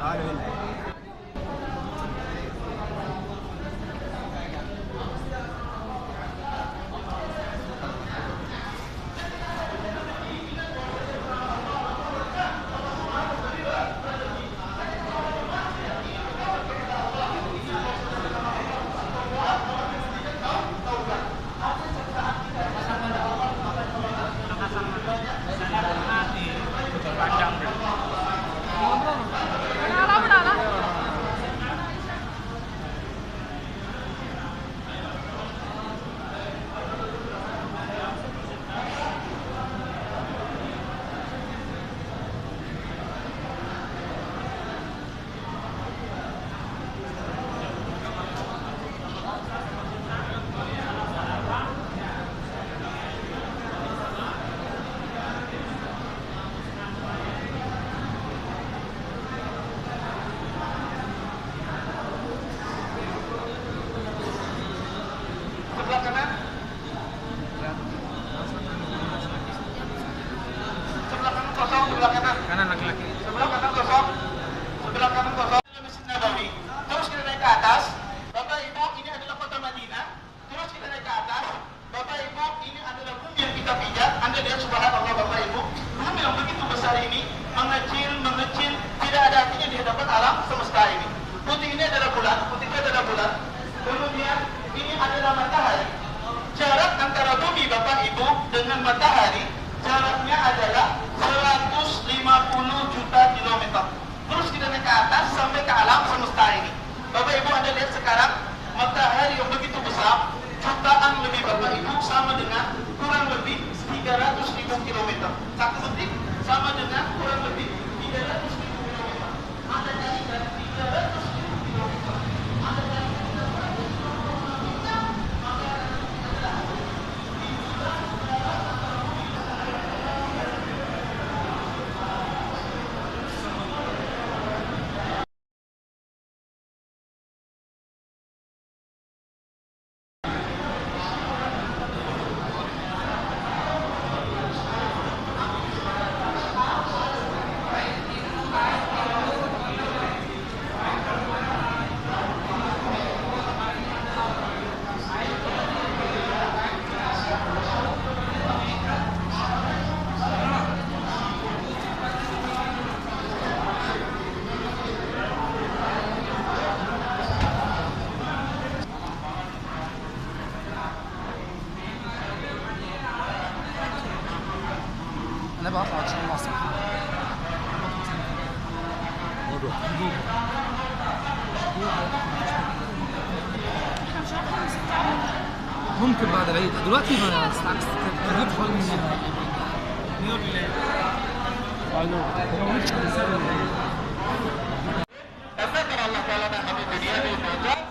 I will. kosong sebelah kanan. Kanan laki-laki. Sebelah kanan kosong. Sebelah kanan kosong. Masjid Nabawi. Terus kita naik ke atas. Bapak Ibu, ini adalah kota Madinah. Terus kita naik ke atas. Bapak Ibu, ini adalah bumi yang kita pijak. Anda lihat subhanallah Bapak Ibu. Bumi yang begitu besar ini mengecil, mengecil, tidak ada artinya di hadapan alam semesta ini. Putih ini adalah bulan, putih itu adalah bulan. Kemudian ini adalah matahari. Jarak antara bumi Bapak Ibu dengan matahari jaraknya adalah sekarang matahari yang begitu besar jutaan lebih Bapak Ibu sama dengan kurang lebih 300 ribu kilometer. Satu detik sama dengan أنا بقطع ان شاء الله ممكن بعد العيد. دلوقتي ما استعكس من الله تعالى ما